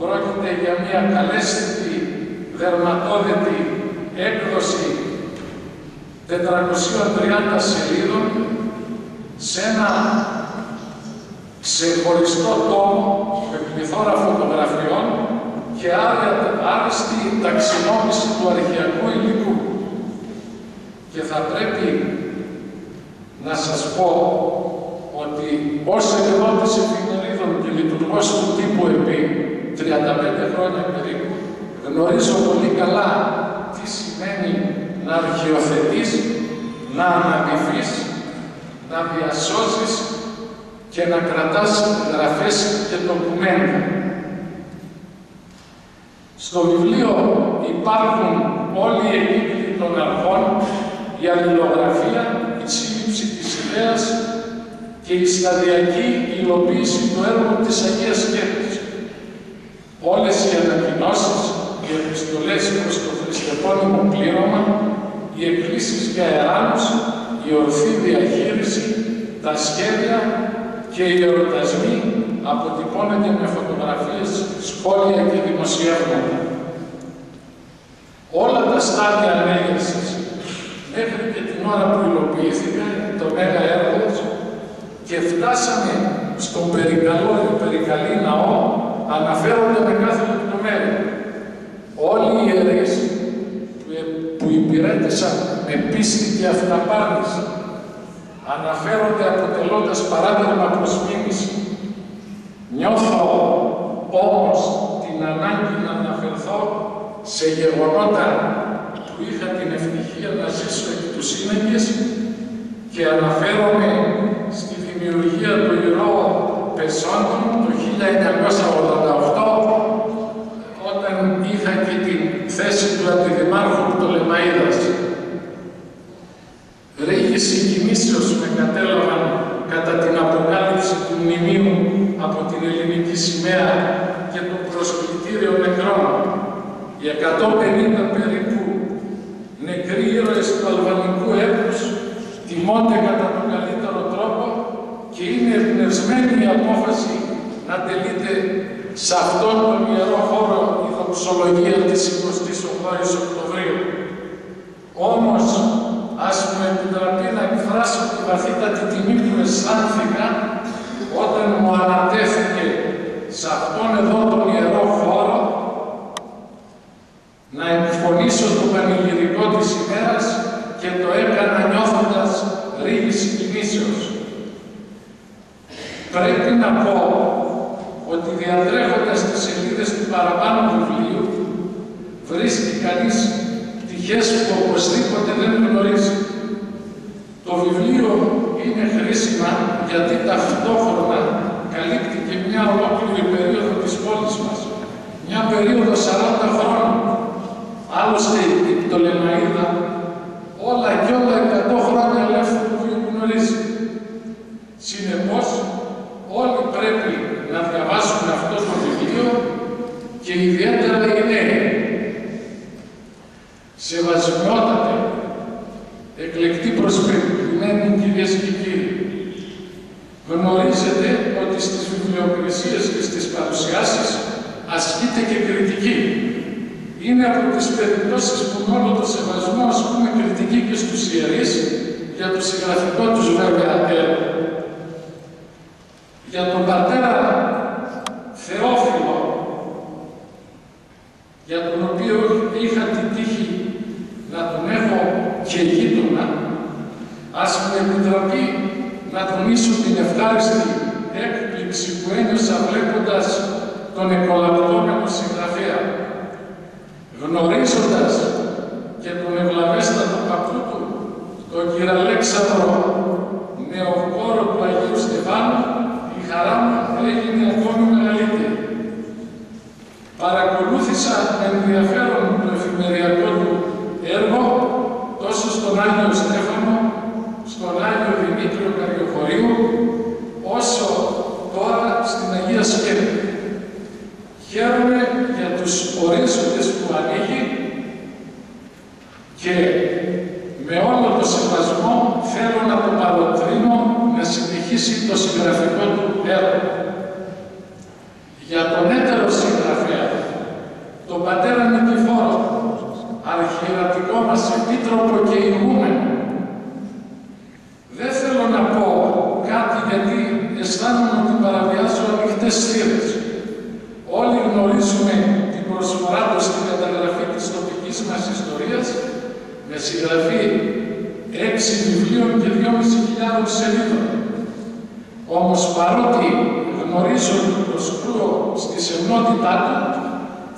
πρόκειται για μια καλέσθητη δερματόδετη έκδοση 430 σελίδων σε ένα ξεχωριστό τόμο με πληθώρα φωτογραφιών και άριστη ταξινόμηση του αρχαιακού υλικού. Και θα πρέπει να σας πω ότι ως εκδότης εφημερίδων και λειτουργός του τύπου επί 35 χρόνια περίπου γνωρίζω πολύ καλά τι σημαίνει να αρχαιοθετείς, να αναδυθείς, να διασώσεις και να κρατάς γραφές και ντοκουμέντα. Στο βιβλίο υπάρχουν όλοι οι επίπεδοι των αρχών, η αλληλογραφία, η σύλληψη της ιδέας και η σταδιακή υλοποίηση του έργου της Αγίας Σκέπτης. Όλες οι ανακοινώσεις, οι επιστολές προς το χριστεπώνυμο πλήρωμα, οι εκκλήσεις για αεράνους, η ορθή διαχείριση, τα σχέδια και οι εορτασμοί αποτυπώνονται με φωτογραφίες, σχόλια και δημοσιεύματα. Όλα τα στάδια ανέγερσης μέχρι και την ώρα που υλοποιήθηκα το μέγα έργο και φτάσαμε στον περικαλό και περικαλή ναό αναφέρονται με κάθε λεπτομέρεια. Όλοι οι ιερείς που υπηρέτησαν με πίστη και αυταπάρνηση αναφέρονται αποτελώντας παράδειγμα προς μίμηση. Νιώθω όμως την ανάγκη να αναφερθώ σε γεγονότα που είχα την ευτυχία να ζήσω εκ του σύνεγγες και αναφέρομαι στη δημιουργία του Ηρώου Πεσόντων το 1988 όταν είχα και την θέση του Αντιδημάρχου Πτολεμαΐδας. Ρίγης συγκινήσεως με κατέλαβαν κατά την αποκάλυψη του μνημείου από την ελληνική σημαία και το προσκλητήριο νεκρών. Οι 150 περίπου νεκροί ήρωες του αλβανικού έπους τιμώνται κατά τον καλύτερο τρόπο και είναι εμπνευσμένη η απόφαση να τελείται σε αυτόν τον ιερό χώρο η δοξολογία της 28ης Οκτωβρίου. Όμως, ας μου επιτραπεί να εκφράσω τη βαθύτατη τιμή που αισθάνθηκα όταν μου ανατέθηκε σε αυτόν εδώ τον ιερό χώρο να εκφωνήσω το πανηγυρικό της ημέρας και το έκανα νιώθοντας ρίγη συγκινήσεως. Πρέπει να πω ότι διατρέχοντας τις σελίδες του παραπάνω βιβλίου βρίσκει κανείς πτυχές που οπωσδήποτε δεν γνωρίζει. Το βιβλίο είναι χρήσιμα γιατί ταυτόχρονα καλύπτει και μια ολόκληρη περίοδο της πόλης μας. Μια περίοδο 40 χρόνων. Άλλωστε η Πτολεμαΐδα όλα και όλα 100 χρόνια ελεύθερου βίου γνωρίζει. Συνεπώς, όλοι πρέπει να διαβάσουν αυτό το βιβλίο και ιδιαίτερα οι νέοι. Σεβασμιότατε, εκλεκτή προσπεριλημένοι κυρίες και κύριοι, γνωρίζετε ότι στις βιβλιοπηρεσίες και στις παρουσιάσεις ασκείται και κριτική. Είναι από τις περιπτώσεις που μόνο το σεβασμό ασκούμε κριτική και στους ιερείς για το συγγραφικό τους βέβαια έργο. Για τον πατέρα Θεόφιλο, για τον οποίο είχα την τύχη να τον έχω και γείτονα, ας μου επιτραπεί να τονίσω την ευχάριστη έκπληξη που ένιωσα βλέποντας τον εκολαπτώμενο συγγραφέα, γνωρίζοντας και τον ευλαβέστατο παππού του, τον κύριο Αλέξανδρο, νεοκόρο του Αγίου Στεφάνου, η χαρά μου έγινε ακόμη μεγαλύτερη. Παρακολούθησα με ενδιαφέρον το εφημεριακό του έργο τόσο στον Άγιο Στέφανο, στον Άγιο Δημήτριο Καριοχωρίου, όσο τώρα στην Αγία Σκέπη. Χαίρομαι για τους ορίζοντες που ανοίγει και με όλο το σεβασμό θέλω να το παροτρύνω να συνεχίσει το συγγραφικό του έργο. Για τον έτερο συγγραφέα τον πατέρα Νικηφόρο, αρχιερατικό μας επίτροπο και ηγούμενο. Δεν θέλω να πω κάτι γιατί αισθάνομαι ότι παραβιάζω ανοιχτές θύρες. Όλοι γνωρίζουμε την προσφορά του στην καταγραφή της τοπικής μας ιστορίας με συγγραφή έξι βιβλίων και δυόμιση χιλιάδων σελίδων. Όμως παρότι γνωρίζω ότι προσκρούω στη σεμνότητά του,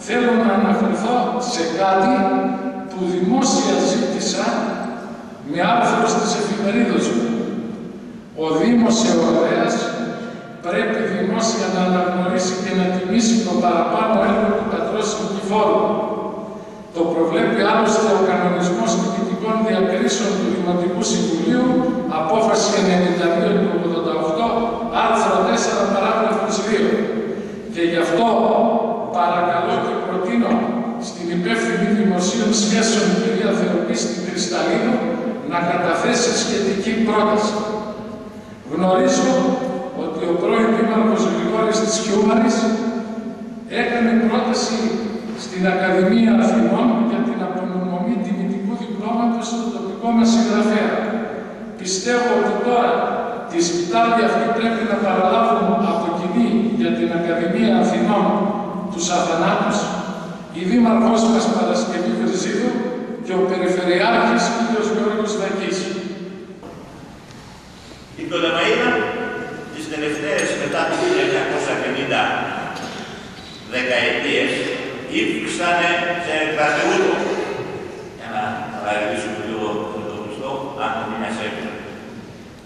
θέλω να αναφερθώ σε κάτι που δημόσια ζήτησα με άρθρο στις εφημερίδες μου. Ο Δήμος Εωρέας πρέπει δημόσια να αναγνωρίσει και να τιμήσει το παραπάνω έργο του πατρός Νικηφόρου. Το προβλέπει άλλωστε ο κανονισμός διοικητικών διακρίσεων του Δημοτικού Συμβουλίου, απόφαση 92 του 88, άρθρο 4, παράγραφος 2. Και γι' αυτό παρακαλώ και προτείνω στην υπεύθυνη δημοσίων σχέσεων κυρία Θεοπίστη Κρυσταλλίνου να καταθέσει σχετική πρόταση. Γνωρίζω ότι ο πρώην Δήμαρχος Γρηγόρης της Χιούμαρης έκανε πρόταση στην Ακαδημία Αθηνών για την απονομή τιμητικού διπλώματος στο τοπικό μας συγγραφέα. Πιστεύω ότι τώρα τη σπιτάλη αυτή πρέπει να παραλάβουν από κοινή για την Ακαδημία Αθηνών τους Αθανάτους, η Δήμαρχός μας Παρασκευή Βερζίδου και ο Περιφερειάρχης κ. Γιώργος Δακής. Η Πτολεμαΐδα τις τελευταίες μετά το 1950 δεκαετίες ύφηξαν σε κρατεούτο για να παραγγείλουμε λίγο το Χριστό, αν το μην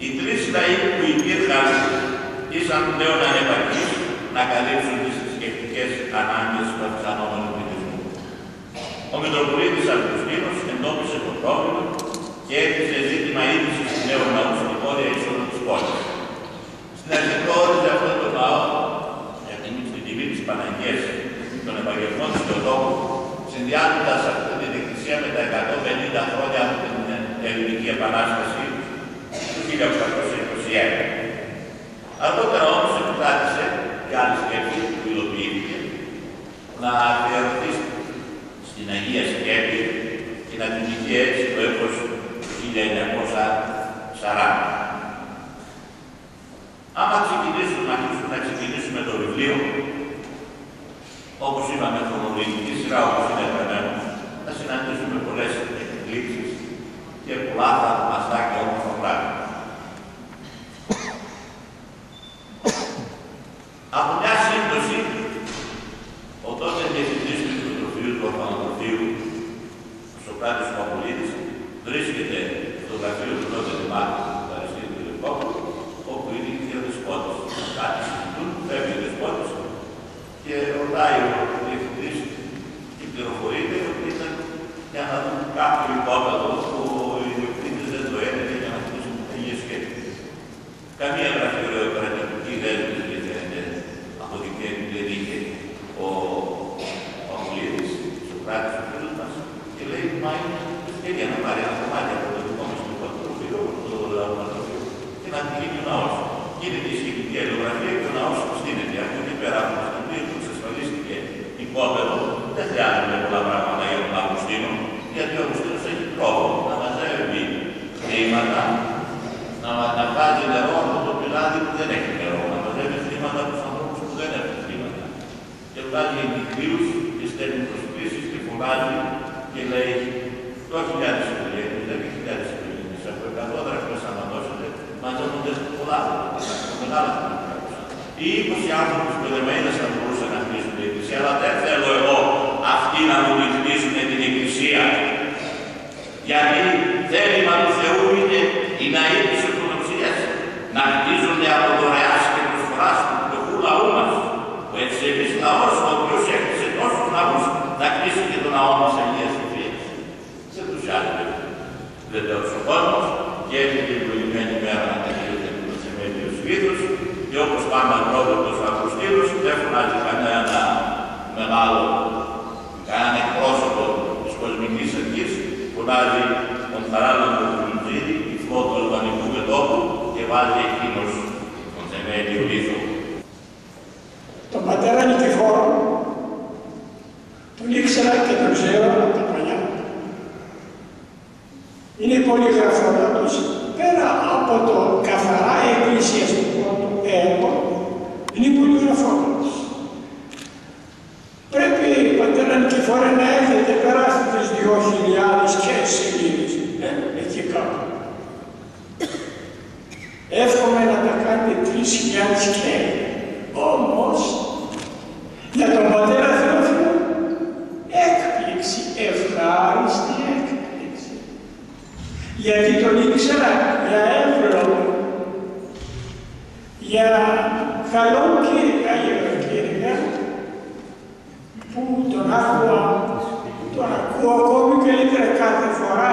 Οι τρεις λαοί που υπήρχαν ήσαν πλέον ανεπαρκείς να καλύψουν τις θρησκευτικέ ανάγκες του αυξανόμενου πληθυσμού. Ο Μητροπολίτης Αυγουστίνος εντόπισε το πρόβλημα και έθεσε ζήτημα είδησης στη νέο ναού στην βόρεια είσοδο της πόλης. Στην αρχή προώριζε αυτό το ναό για την τιμή της Παναγίας των Ευαγγελμών της Θεοτόπου, συνδυάζοντας αυτή την εκκλησία με τα 150 χρόνια από την Ελληνική Επανάσταση του 1821. Αργότερα όμως επικράτησε και άλλη σκέψη που υλοποιήθηκε να αφιερωθεί στην Αγία Σκέπη και να τιμηθεί έτσι το έτος του 1940. Άμα ξεκινήσουμε, να αρχίσουμε να ξεκινήσουμε το βιβλίο, όπως είπαμε, χρονολογική σειρά όπως είναι γραμμένο, θα συναντήσουμε πολλές εκπλήξεις και πολλά θαυμαστά και όμορφα πράγματα. Από μια σύμπτωση, ο τότε διευθυντής του Ιδιοτροφείου του Ορφανοτροφείου, ο Σοκράτης Παπολίδης, βρίσκεται στο γραφείο του τότε Δημάρχου του Αριστείου του Λευκόπουλου, όπου είναι και ο Δεσπότης. Κάτι συζητούν, φεύγει ο Δεσπότης και ρωτάει ο διευθυντής και πληροφορείται ότι ήταν για να δουν κάποιο υπόπεδο που ο ιδιοκτήτης δεν το έλεγε για να χτίσουν την Αγία Σκέπη. Καμία γραφειοκρατική δέσμευση δεν είχε ο Παπουλίδης, ο Σοκράτης, ο φίλος μας, και λέει, μα είναι ευκαιρία να πάρει ένα κομμάτι από το δικό μας λογοτροφείο, το λαοματροφείο, και να γίνει ο ναός. Γίνεται η σχετική αλληλογραφία και ο ναός στείνεται. Από εκεί πέρα από την οποία που εξασφαλίστηκε υπόπεδο, δεν χρειάζεται πολλά πράγματα για τον Αυγουστίνο, γιατί ο Αυγουστίνος έχει τρόπο να μαζεύει χρήματα, να, να βάζει νερό από το πιλάδι που δεν έχει νερό, να μαζεύει χρήματα από τους ανθρώπους που δεν έχουν χρήματα. Και βγάζει εγκυκλίους και στέλνει προσκλήσεις και φωνάζει και λέει το χιλιάδες οικογένειες, δεν έχει χιλιάδες οικογένειες, από εκατό δραχμές άμα δώσετε, μαζεύονται πολλά πράγματα, μεγάλα πράγματα. Οι 20 άνθρωποι που δεν θα μπορούσαν να χτίσουν την εκκλησία, αλλά δεν θέλω εγώ αυτοί να μου την χτίσουν την εκκλησία. Γιατί θέλημα του Θεού είναι η ναή της Ορθοδοξίας να χτίζονται από δωρεάς και προσφοράς του φτωχού λαού μας, που έτσι εμείς λαός ο οποίος έκτισε τόσους ναούς να χτίσει και τον ναό μας Αγίας Σοφίας. Σε ενθουσιάζεται βεβαίως ο κόσμος και έχει την προηγουμένη μέρα να τελειώσει το θεμέλιο βήθους και όπως πάντα πρόβλητος Αυγουστίνος δεν φωνάζει κανένα μεγάλο, κανένα εκπρόσωπο της κοσμικής αρχής, φωνάζει τον χαράλαμπο του Λουτζίδη, τυφλό του αλβανικού μετώπου και βάζει εκείνος τον θεμέλιο λίθο. Τον πατέρα Νικηφόρο τον είχα ήξερα και το ξέρω από τα παλιά. Είναι πολύ γραφότατος, πέρα από το καθαρά εκκλησιαστικό του έργο, είναι πολύ γραφότατος. Πρέπει, πατέρα Νικηφόρε, να έχετε περάσει τις δυο χιλιάδες και σελίδες, ε, εκεί κάτω. Εύχομαι να τα κάνετε τρεις χιλιάδες και όμως για τον πατέρα Θεόφιλο έκπληξη, ευχάριστη έκπληξη. Γιατί τον ήξερα για εύλογο, για καλό κύρια, κύρια, που τον άκουα, τον ακούω ακόμη καλύτερα κάθε φορά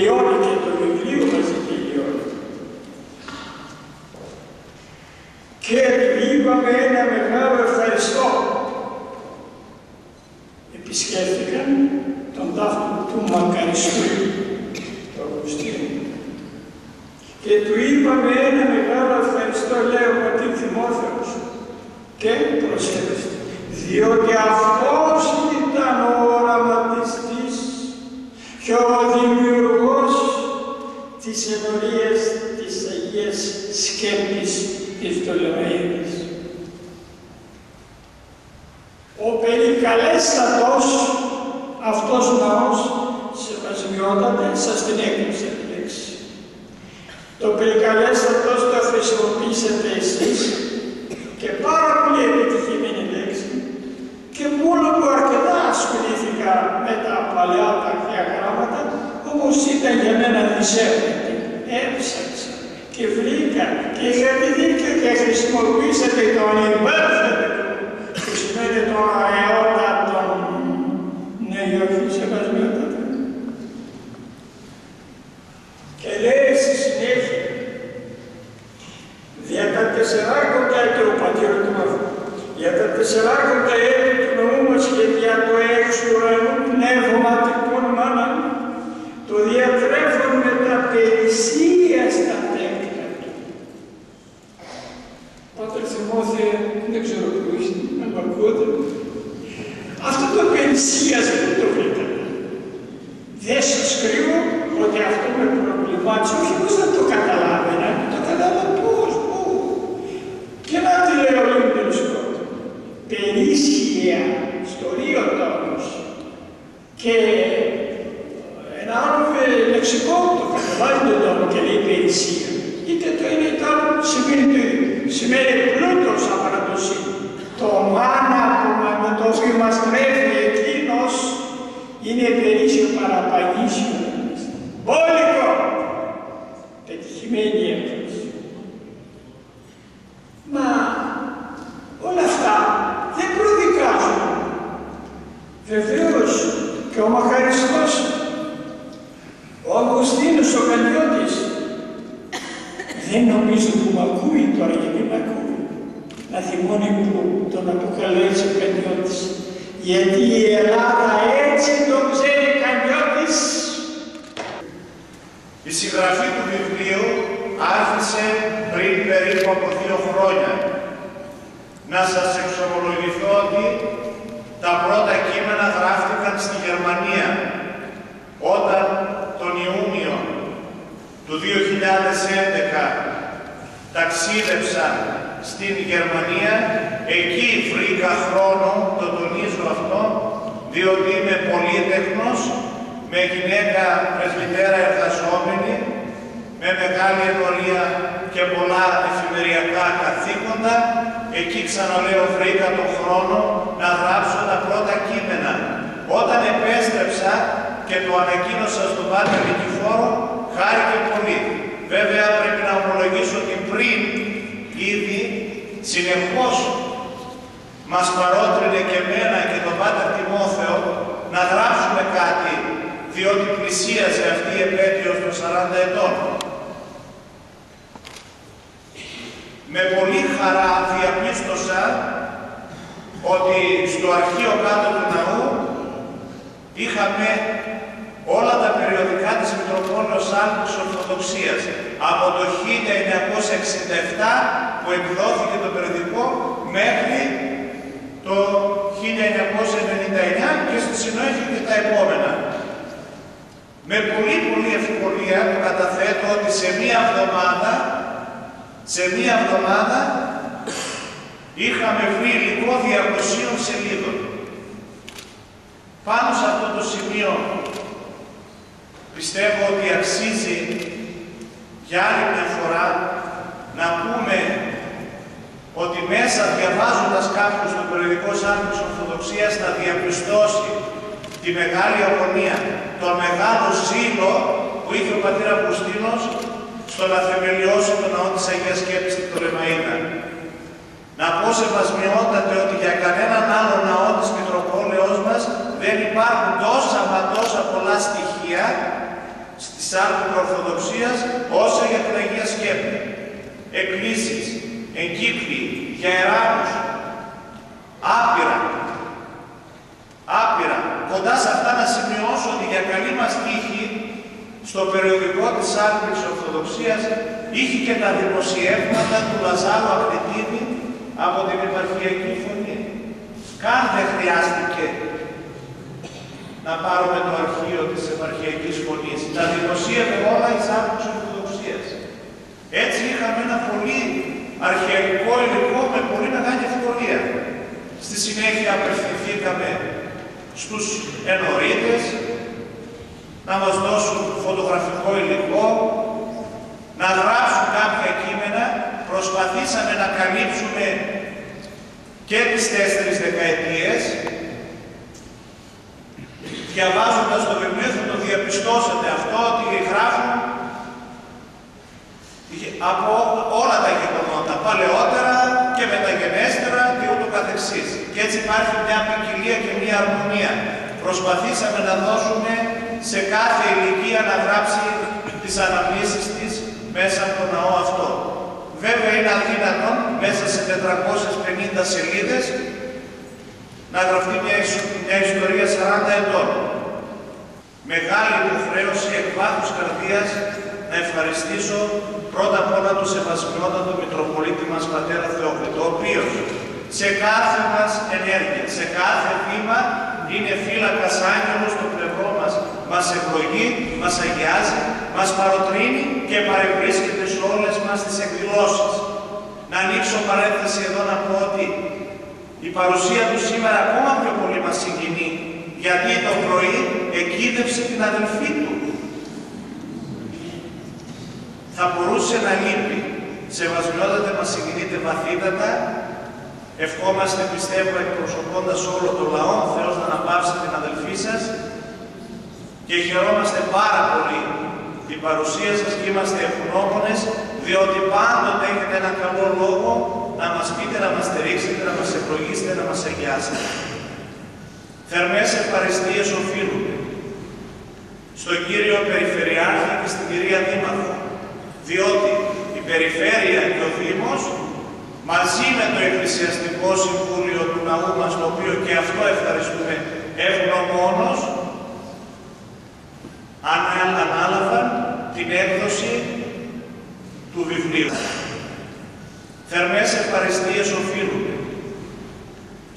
вперед περικαλέστατος αυτός ναός σεβασμιότατε, σας την έκλειψε τη λέξη. Το περικαλέστατος το χρησιμοποιήσατε εσείς και πάρα πολύ επιτυχημένη λέξη και μόνο που αρκετά ασχολήθηκα με τα παλιά τα αρχαία γράμματα, όμως ήταν για μένα δυσέβρετη. Έψαξα και βρήκα και είχατε δίκιο και χρησιμοποιήσατε τον υπέρφετο που σημαίνει τον αεότατον ναι όχι σεβασμιότατα και λέει στη συνέχεια για τα τεσσεράκοντα έτη ο πατήρ του Μαθού για τα τεσσεράκοντα έτη του νομού μας και για το έξω ουρανού πνεύμα τυπών μάνα το διατρέφουν με τα περισσία στα τέκνα του. Πάτερ Θημόθεε, δεν ξέρω που είσαι, να μ' ακούτε. Αυτό το περισσίας που το βρήκατε. Δεν σας κρύβω ότι αυτό με προβλημάτισε, όχι πως δεν το καταλάβαινα, το κατάλαβα πώς, πού. Και να τη λέει ο Λίμπερ Σκότ. Περίσχυα στο Ρίο τόνος. Και ένα άλλο λεξικό το καταλάβει τον τόνο και λέει περισσία. Είτε το είναι είτε άλλο σημαίνει το ίδιο. Σημαίνει πλούτος απαρατοσύ. Το μάνα που με το οποίο μας τρέφει εκείνος είναι περίσσιο παραπαγίσιο. Μπόλικο. Πετυχημένη έκφραση. Μα όλα αυτά δεν προδικάζουν. Βεβαίως και ο Μαχαριστός, ο Αυγουστίνος, ο Καλλιώτης, δεν νομίζω που μ' ακούει τώρα γιατί μ' ακούει. Να θυμώνει που τον αποκαλέσει ο Καλλιώτης. Γιατί η Ελλάδα έτσι τον ξέρει Καλλιώτης. Η συγγραφή του βιβλίου άρχισε πριν περίπου από δύο χρόνια. Να σας εξομολογηθώ ότι τα πρώτα κείμενα γράφτηκαν στη Γερμανία όταν τον Ιούνιο του 2011 ταξίδεψα στην Γερμανία. Εκεί βρήκα χρόνο, το τονίζω αυτό, διότι είμαι πολύτεχνος, με γυναίκα πρεσβυτέρα εργαζόμενη, με μεγάλη ενορία και πολλά εφημεριακά καθήκοντα, εκεί ξαναλέω βρήκα τον χρόνο να γράψω τα πρώτα κείμενα. Όταν επέστρεψα και το ανακοίνωσα στον Πάτερ Νικηφόρο, χάρηκε πολύ. Βέβαια πρέπει να ομολογήσω ότι πριν ήδη συνεχώς μας παρότρινε και εμένα και τον Πάτερ να γράψουμε κάτι, διότι πλησίαζε αυτή η επέτειος των 40 ετών. Με πολύ χαρά διαπίστωσα ότι στο αρχείο κάτω του ναού είχαμε όλα τα περιοδικά της Μητροπόλεως Άλπης Ορθοδοξίας από το 1967 που εκδόθηκε το περιοδικό μέχρι το 1999 και στη συνέχεια και τα επόμενα. Με πολύ πολύ ευκολία το καταθέτω ότι σε μία εβδομάδα σε μία εβδομάδα είχαμε βρει υλικό 200 σελίδων. Πάνω σε αυτό το σημείο πιστεύω ότι αξίζει για άλλη μια φορά να πούμε ότι μέσα διαβάζοντας κάποιος το περιοδικό της Ορθοδοξίας θα διαπιστώσει τη μεγάλη αγωνία, τον μεγάλο ζήλο που είχε ο πατήρ Αυγουστίνος στο να θεμελιώσει τον ναό της Αγίας Σκέπης στην Τολεμαΐδα. Να πω σεβασμιότατε ότι για κανέναν άλλο ναό της Μητροπόλεως μας δεν υπάρχουν τόσα μα τόσα πολλά στοιχεία στις άρθρες Ορθοδοξίας όσα για την Αγία Σκέπη. Εκκλήσεις, εγκύκλοι, γεράνους, άπειρα, άπειρα. Κοντά σε αυτά να σημειώσω ότι για καλή μας τύχη στο περιοδικό της Άρπης Ορθοδοξίας είχε και τα δημοσιεύματα του Λαζάρου Ακριτίδη από την επαρχιακή φωνή. Καν δεν χρειάστηκε να πάρουμε το αρχείο της επαρχιακής φωνής. Τα δημοσίευε όλα η Άρπης Ορθοδοξίας. Έτσι είχαμε ένα πολύ αρχαϊκό υλικό με πολύ μεγάλη ευκολία. Στη συνέχεια απευθυνθήκαμε στους ενορίτες, να μας δώσουν φωτογραφικό υλικό, να γράψουν κάποια κείμενα, προσπαθήσαμε να καλύψουμε και τις τέσσερις δεκαετίες. Διαβάζοντας το βιβλίο θα το διαπιστώσετε αυτό, ότι γράφουν από όλα τα γεγονότα, παλαιότερα και μεταγενέστερα και ούτω καθεξής. Και έτσι υπάρχει μια ποικιλία και μια αρμονία. Προσπαθήσαμε να δώσουμε σε κάθε ηλικία να γράψει τις αναμνήσεις της μέσα από το ναό αυτό. Βέβαια είναι αδύνατο μέσα σε 450 σελίδες να γραφτεί μια, μια ιστορία 40 ετών. Μεγάλη υποχρέωση εκ βάθους καρδίας να ευχαριστήσω πρώτα απ' όλα τον Σεβασμιότατο Μητροπολίτη μας Πατέρα Θεόκλητο, ο οποίος σε κάθε μας ενέργεια, σε κάθε βήμα είναι φύλακας άγγελος στο πλευρό μας, μας ευλογεί, μας αγιάζει, μας παροτρύνει και παρευρίσκεται σε όλες μας τις εκδηλώσεις. Να ανοίξω παρένθεση εδώ να πω ότι η παρουσία του σήμερα ακόμα πιο πολύ μας συγκινεί, γιατί το πρωί εκείδευσε την αδελφή του. Θα μπορούσε να λείπει. Σεβασμιότατα μας συγκινείται βαθύτατα Ευχόμαστε, πιστεύω, εκπροσωπώντας όλο το λαό, ο Θεός να αναπαύσει την αδελφή σας και χαιρόμαστε πάρα πολύ την παρουσία σας και είμαστε ευγνώμονες, διότι πάντοτε έχετε ένα καλό λόγο να μας πείτε, να μας στηρίξετε, να μας ευλογήσετε, να μας αγιάσετε. Θερμές ευχαριστίες οφείλουμε στον κύριο Περιφερειάρχη και στην κυρία Δήμαρχο, διότι η Περιφέρεια και ο Δήμος μαζί με το Εκκλησιαστικό Συμβούλιο του Ναού μας, το οποίο και αυτό ευχαριστούμε ευγνωμόνος, ανάλαβαν την έκδοση του βιβλίου. Θερμές ευχαριστίες οφείλουμε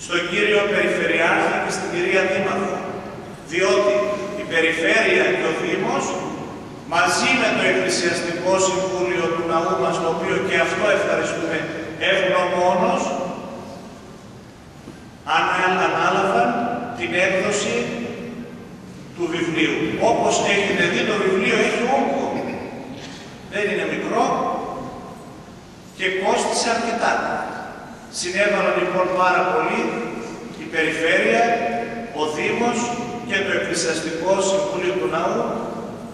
στον κύριο Περιφερειάρχη και στην κυρία Δήμαρχο, διότι η Περιφέρεια και ο Δήμος μαζί με το Εκκλησιαστικό Συμβούλιο του Ναού μας, το οποίο και αυτό ευχαριστούμε ευγνωμόνος αν ανάλαβαν την έκδοση του βιβλίου. Όπως έχετε δει το βιβλίο έχει όγκο. Δεν είναι μικρό και κόστισε αρκετά. Συνέβαλαν λοιπόν πάρα πολύ η Περιφέρεια, ο Δήμος και το Εκκλησιαστικό Συμβούλιο του Ναού.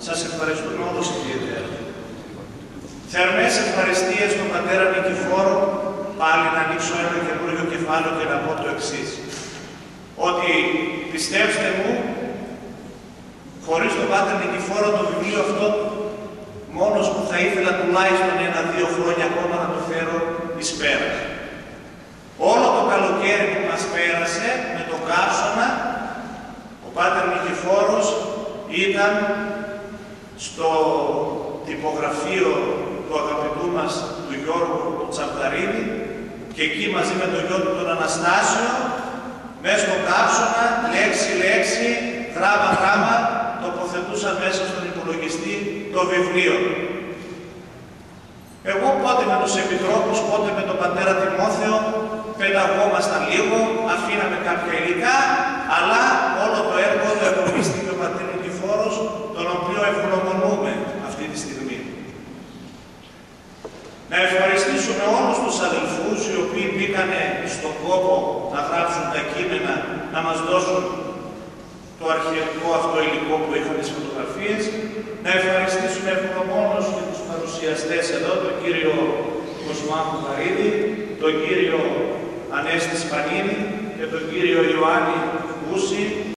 Σας ευχαριστούμε όλους ιδιαίτερα. Θερμές ευχαριστίες στον πατέρα Νικηφόρο, πάλι να ανοίξω ένα καινούργιο κεφάλαιο και να πω το εξής. Ότι πιστέψτε μου, χωρίς τον Πάτερ Νικηφόρο το βιβλίο αυτό μόνος που θα ήθελα τουλάχιστον ένα-δύο χρόνια ακόμα να το φέρω εις πέρας. Όλο το καλοκαίρι που μας πέρασε με τον Κάρσονα, ο Πάτερ Νικηφόρος ήταν στο τυπογραφείο του αγαπητού μας του Γιώργου Τσαρταρίδη και εκεί μαζί με τον γιο του τον Αναστάσιο μέσα στον κάψωνα, λέξη λέξη, γράμμα γράμμα, τοποθετούσαν μέσα στον υπολογιστή το βιβλίο. Εγώ πότε με τους επιτρόπους, πότε με τον πατέρα Τιμόθεο, πεταγόμασταν λίγο, αφήναμε κάποια υλικά, αλλά όλο το έργο το επομίστηκε ο πατήρ Νικηφόρος, τον οποίο ευγνωμονούμε αυτή τη στιγμή. Να ευχαριστήσουμε όλους τους αδελφούς οι οποίοι μπήκανε στον κόπο να γράψουν τα κείμενα, να μας δώσουν το αρχαιικό αυτό υλικό που είχαν τις φωτογραφίες. Να ευχαριστήσουμε ευγνωμόνως και τους παρουσιαστές εδώ, τον κύριο Κοσμά Χαρίδη, τον κύριο Ανέστη Σπανίδη και τον κύριο Ιωάννη Κούση,